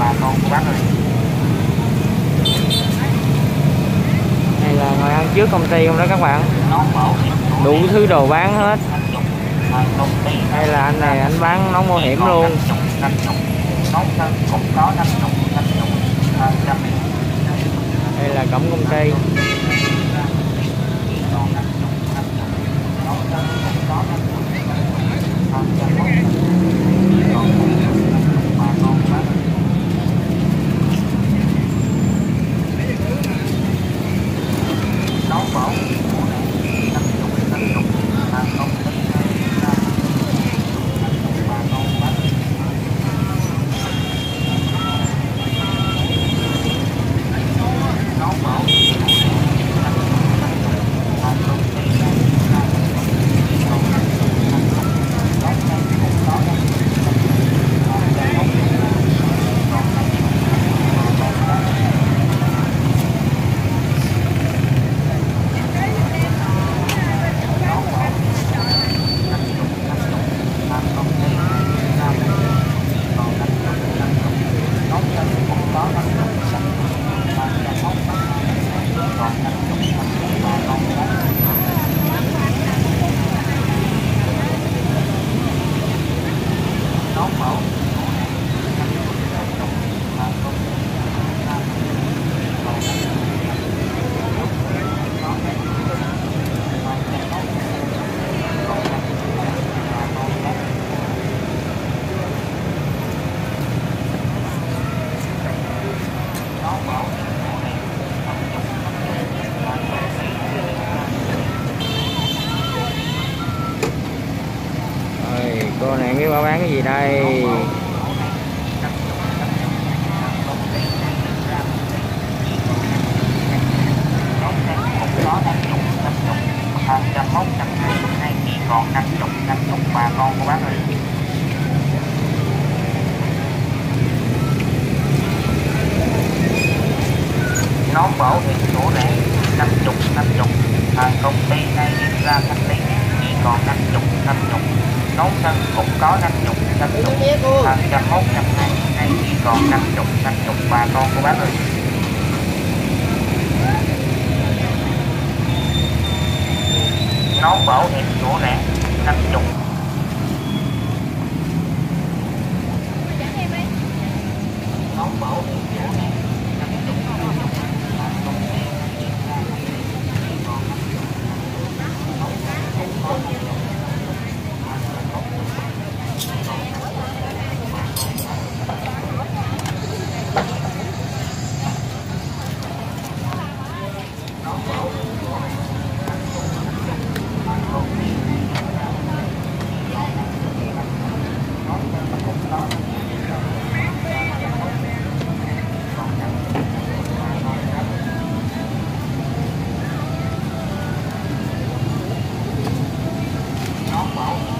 bà con của bác ơi. Đây là ngồi ăn trước công ty không đó các bạn? Đủ thứ đồ bán hết. Ty Đây là anh này anh bán nón bảo hiểm luôn. Đây là cổng công ty còn năm chục năm chục nón thân cũng có năm chục hàng trăm mốt còn năm chục năm chục bà con của bác ơi nón bảo hiểm sổ năm chục năm chục hàng công ty bà con của bác ơi nón bảo hiểm sổ năm chục năm chục hàng công ty còn năm chục năm chục nón thân cũng có năm chục năm chục hàng trăm mốt còn năm chục bà con của bác ơi Rồi cô bà bán cái gì đây? Hàng trăm hai chỉ còn năm chục năm chục bà con của bác ơi nón bảo hiểm sổ rẻ năm chục năm chục. Hàng công ty nay đi ra thanh lý chỉ còn năm chục năm chục nón thân cũng có năm chục năm chục. Hàng trăm mốt trăm hai nay chỉ còn năm chục năm chục bà con của bác ơi. Nón bảo hiểm sổ rẻ năm chục Oh,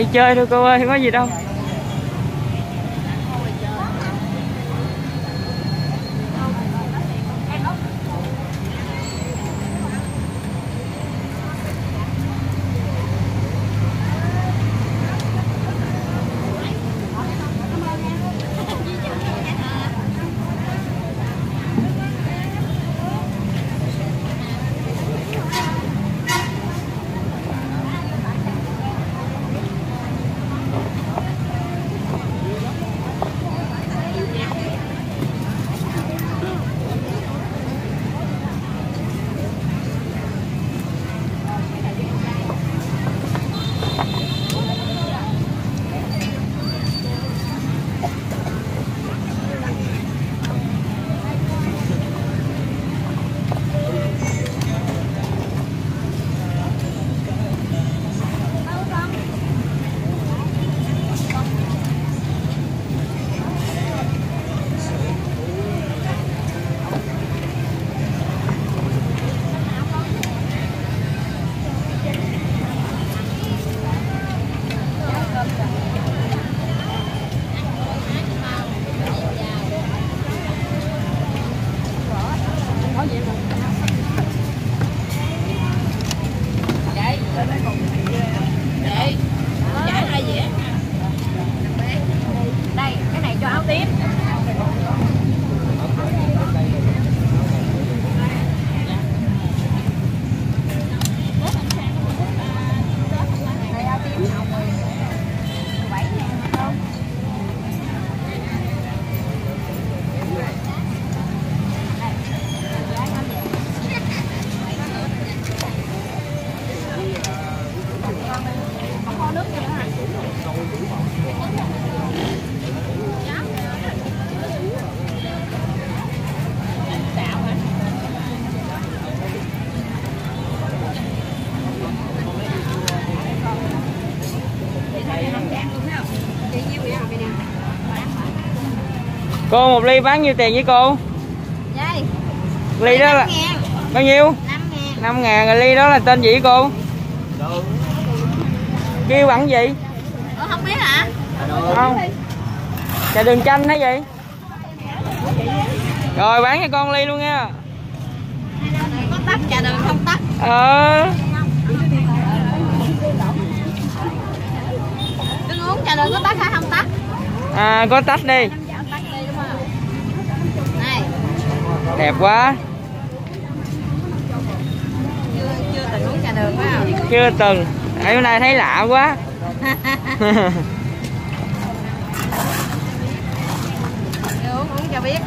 đi chơi thôi cô ơi không có gì đâu. Cô một ly bán nhiêu tiền với cô? Đây. Ly đó là ngàn. Bao nhiêu? Năm ngàn. 5 ngàn rồi ly đó là tên gì cô? Kêu bằng gì? Ủa không biết hả? Không. Trà đường chanh hay gì rồi bán cho con ly luôn nha. Có tắt trà đường không tắt. Ờ. Đừng uống trà đường có tắt hay không tắt. À có tách tắt đi đúng không này đẹp quá. Chưa chưa từng. Uống trà đường chưa từng nay thấy lạ quá. Uống uống cho biết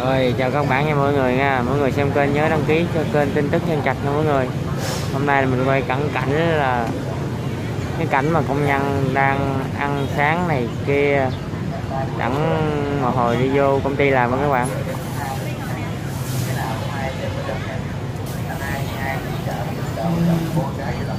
rồi, chào các bạn nha mọi người nha. Mọi người xem kênh nhớ đăng ký cho kênh tin tức nhân trạch nha mọi người hôm nay mình quay cận cảnh là cái cảnh mà công nhân đang ăn sáng này kia chẳng một hồi đi vô công ty làm các bạn uhm.